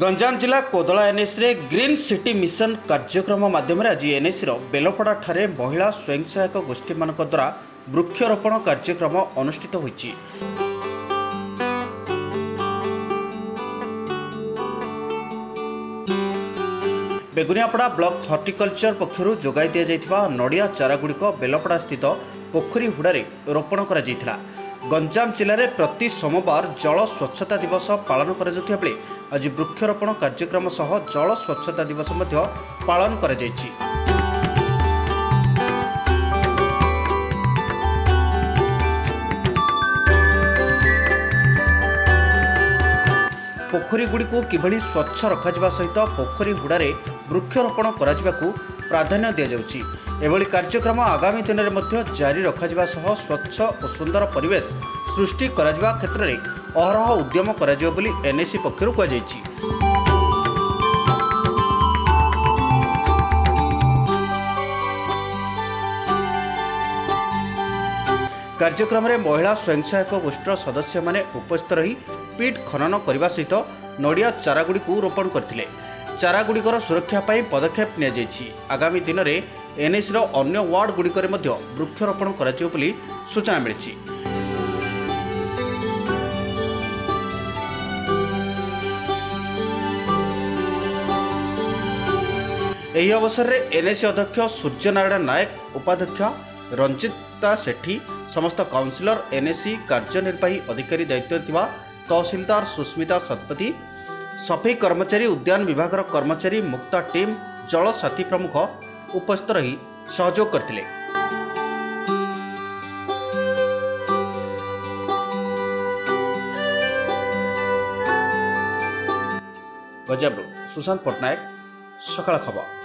ଗଞ୍ଜାମ ଜିଲ୍ଲା Kodala ଏନ୍ଏସିରେ green city mission କାର୍ଯ୍ୟକ୍ରମ ମାଧ୍ୟମରେ ଆଜି ଏନ୍ଏସିର ବେଲପଡ଼ାଠାରେ ମହିଳା ସ୍ୱୟଂ ସହାୟକ ଗୋଷ୍ଠୀମାନଙ୍କ ଦ୍ୱାରା ବୃକ୍ଷରୋପଣ କାର୍ଯ୍ୟକ୍ରମ ଅନୁଷ୍ଠିତ ହୋଇଛି ବେଗୁନିଆପଡ଼ା ବ୍ଲକ ହର୍ଟିକଲଚର ପକ୍ଷରୁ ଯୋଗାଇ ଦିଆଯାଇଥିବା ନଡ଼ିଆ ଚାରାଗୁଡ଼ିକ ବେଲପଡ଼ା ସ୍ଥିତ ପୋଖରୀ ହୁଡ଼ାରେ ରୋପଣ କରାଯାଇଥିଲା ଗଞ୍ଜାମ ଜିଲ୍ଲାରେ ପ୍ରତି ସୋମବାର ଜଳ ସ୍ୱଚ୍ଛତା ଦିବସ ପାଳନ କରାଯାଉଥିବା ବେଳେ ଆଜି ବୃକ୍ଷରୋପଣ କାର୍ଯ୍ୟକ୍ରମ ସହ ଜଳ ସ୍ୱଚ୍ଛତା ଦିବସ ମଧ୍ୟ ପାଳନ କରାଯାଇଛି। ପୋଖରୀଗୁଡ଼ିକୁ କିଭଳି ସ୍ୱଚ୍ଛ ରଖାଯିବା ସହିତ ପୋଖରୀ ହୁଡ଼ାରେ ବୃକ୍ଷରୋପଣ କରାଯିବାକୁ ପ୍ରାଧାନ୍ୟ ଦିଆଯାଉଛି? ଏଭଳି କାର୍ଯ୍ୟକ୍ରମ ଆଗାମୀ ଦିନରେ ମଧ୍ୟ ଜାରି ରଖାଯିବା ସହ ସ୍ୱଚ୍ଛ ଓ ସୁନ୍ଦର ପରିବେଶ ସୃଷ୍ଟି କରାଯିବା କ୍ଷେତ୍ରରେ ଅହରହ ଉଦ୍ୟମ କରାଯିବ ବୋଲି ଏନ୍ଏସି ପକ୍ଷରୁ କୁହାଯାଇଛି। କାର୍ଯ୍ୟକ୍ରମରେ ମହିଳା ସ୍ୱୟଂ ସହାୟକ ଗୋଷ୍ଠୀର ସଦସ୍ୟମାନେ ଉପସ୍ଥିତ ରହି ପିଟ୍ ଖନନ କରିବା ସହିତ ନଡ଼ିଆ ଚାରାଗୁଡ଼ିକୁ ରୋପଣ କରିଥିଲେ। ଚାରାଗୁଡ଼ିକର ସୁରକ୍ଷା ପାଇଁ ପଦକ୍ଷେପ ନିଆଯାଇଛି। ଆଗାମୀ ଦିନରେ ଏନ୍ଏସିର ଅନ୍ୟ ୱାର୍ଡଗୁଡ଼ିକରେ ମଧ୍ୟ ବୃକ୍ଷରୋପଣ କରାଯିବ ବୋଲି ସୂଚନା ମିଳିଛି। ଏହି ଅବସରରେ ଏନ୍ଏସି ଅଧ୍ୟକ୍ଷ ସୂର୍ଯ୍ୟନାରାୟଣ ନାୟକ ଉପାଧ୍ୟକ୍ଷ ରଞ୍ଜିତା ସେଠୀ ସମସ୍ତ କାଉନସିଲର ଏନ୍ଏସି କାର୍ଯ୍ୟନିର୍ବାହୀ ଅଧିକାରୀ ଦାୟିତ୍ୱରେ ଥିବା ତହସିଲଦାର ସୁସ୍ମିତା ଶତପଥୀ ସଫେଇ କର୍ମଚାରୀ ଉଦ୍ୟାନ ବିଭାଗର କର୍ମଚାରୀ ମୁକ୍ତା ଟିମ୍ ଜଳସାଥୀ ପ୍ରମୁଖ ଉପସ୍ଥିତ ରହି ସହଯୋଗ କରିଥିଲେ। ଗଞ୍ଜାମରୁ ସୁଶାନ୍ତ ପଟ୍ଟନାୟକ ସକାଳ ଖବର।